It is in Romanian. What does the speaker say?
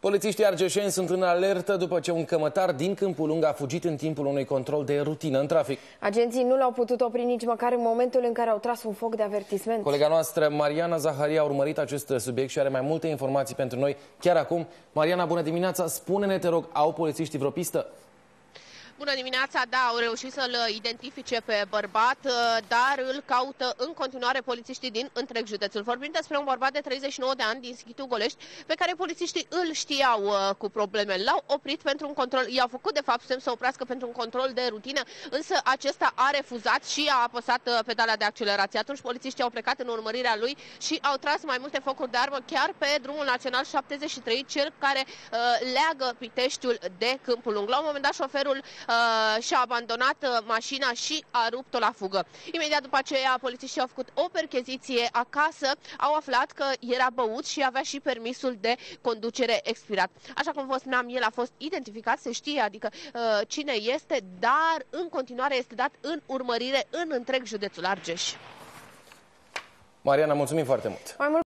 Polițiștii argeșeni sunt în alertă după ce un cămătar din Câmpul Lung a fugit în timpul unui control de rutină în trafic. Agenții nu l-au putut opri nici măcar în momentul în care au tras un foc de avertisment. Colega noastră, Mariana Zaharia, a urmărit acest subiect și are mai multe informații pentru noi chiar acum. Mariana, bună dimineața! Spune-ne, te rog, au polițiștii vreo pistă? Bună dimineața, da, au reușit să-l identifice pe bărbat, uh, dar îl caută în continuare polițiștii din întreg județul. Vorbim despre un bărbat de 39 de ani din Schitu Golești, pe care polițiștii îl știau uh, cu probleme. L-au oprit pentru un control, i-au făcut de fapt semn să oprească pentru un control de rutină, însă acesta a refuzat și a apăsat uh, pedala de accelerație. Atunci polițiștii au plecat în urmărirea lui și au tras mai multe focuri de armă chiar pe drumul național 73, cel care uh, leagă Piteștiul de Câmpul Lung. La un moment dat șoferul uh, și-a abandonat uh, mașina și a rupt-o la fugă. Imediat după aceea, polițiștii au făcut o percheziție acasă, au aflat că era băut și avea și permisul de conducere expirat. Așa cum vă spuneam, el a fost identificat, se știe, adică uh, cine este, dar în continuare este dat în urmărire în întreg județul Argeș. Mariana, mulțumim foarte mult! Mai mult